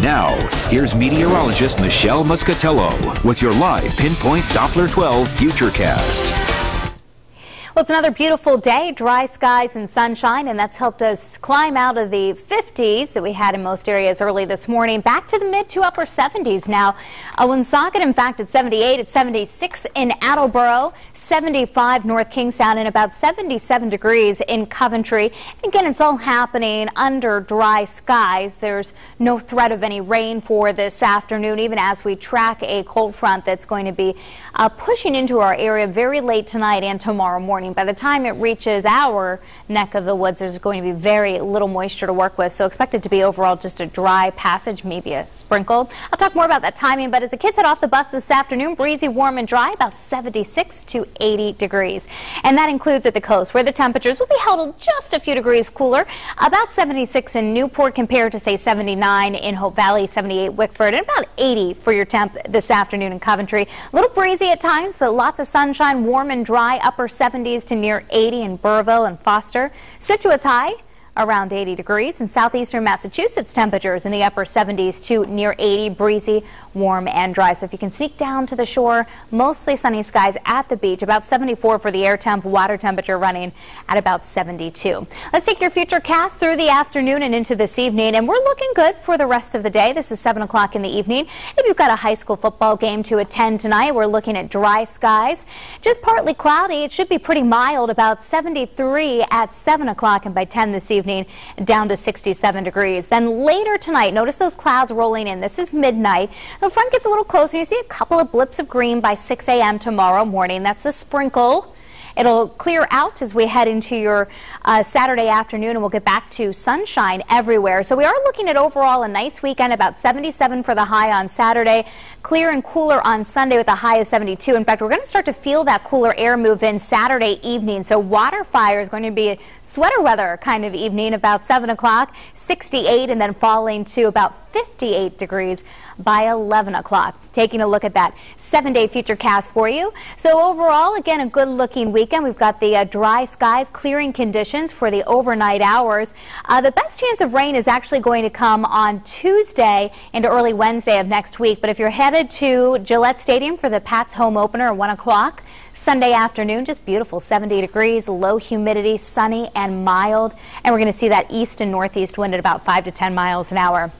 Now, here's meteorologist Michelle Muscatello with your live Pinpoint Doppler 12 Futurecast. Well, it's another beautiful day, dry skies and sunshine, and that's helped us climb out of the 50s that we had in most areas early this morning, back to the mid to upper 70s now. Woonsocket, in fact, at 78, at 76 in Attleboro, 75 North Kingstown, and about 77 degrees in Coventry. Again, it's all happening under dry skies. There's no threat of any rain for this afternoon, even as we track a cold front that's going to be uh, pushing into our area very late tonight and tomorrow morning morning. By the time it reaches our neck of the woods, there's going to be very little moisture to work with. So expect it to be overall just a dry passage, maybe a sprinkle. I'll talk more about that timing, but as the kids head off the bus this afternoon, breezy, warm, and dry, about 76 to 80 degrees. And that includes at the coast, where the temperatures will be held just a few degrees cooler, about 76 in Newport compared to, say, 79 in Hope Valley, 78 Wickford, and about 80 for your temp this afternoon in Coventry. A little breezy at times, but lots of sunshine, warm and dry, upper 70s 70s to near 80 in Burrillville and Foster. Scituate's high around 80 degrees. In southeastern Massachusetts, temperatures in the upper 70s to near 80, breezy, warm, and dry. So if you can sneak down to the shore, mostly sunny skies at the beach, about 74 for the air temp, water temperature running at about 72. Let's take your Futurecast through the afternoon and into this evening, and we're looking good for the rest of the day. This is 7 o'clock in the evening. If you've got a high school football game to attend tonight, we're looking at dry skies. Just partly cloudy. It should be pretty mild, about 73 at 7 o'clock, and by 10 this evening, evening down to 67 degrees. Then later tonight, notice those clouds rolling in. This is midnight. The front gets a little closer. You see a couple of blips of green by 6 a.m. tomorrow morning. That's a sprinkle. It'll clear out as we head into your uh, Saturday afternoon and we'll get back to sunshine everywhere. So we are looking at overall a nice weekend, about 77 for the high on Saturday, clear and cooler on Sunday with a high of 72. In fact, we're going to start to feel that cooler air move in Saturday evening. So WaterFire is going to be a sweater weather kind of evening about 7 o'clock, 68 and then falling to about 58 degrees by 11 o'clock. Taking a look at that seven day Futurecast for you. So overall, again, a good looking weekend. We've got the uh, dry skies, clearing conditions for the overnight hours. Uh, the best chance of rain is actually going to come on Tuesday into early Wednesday of next week. But if you're headed to Gillette Stadium for the Pats home opener at 1 o'clock, Sunday afternoon, just beautiful, 70 degrees, low humidity, sunny and mild. And we're going to see that east and northeast wind at about 5 to 10 miles an hour.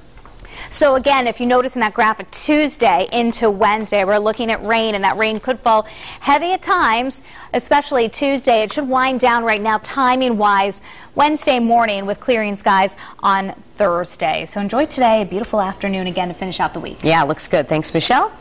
So again, if you notice in that graphic, Tuesday into Wednesday, we're looking at rain, and that rain could fall heavy at times, especially Tuesday. It should wind down right now, timing-wise, Wednesday morning with clearing skies on Thursday. So enjoy today, a beautiful afternoon again to finish out the week. Yeah, looks good. Thanks, Michelle.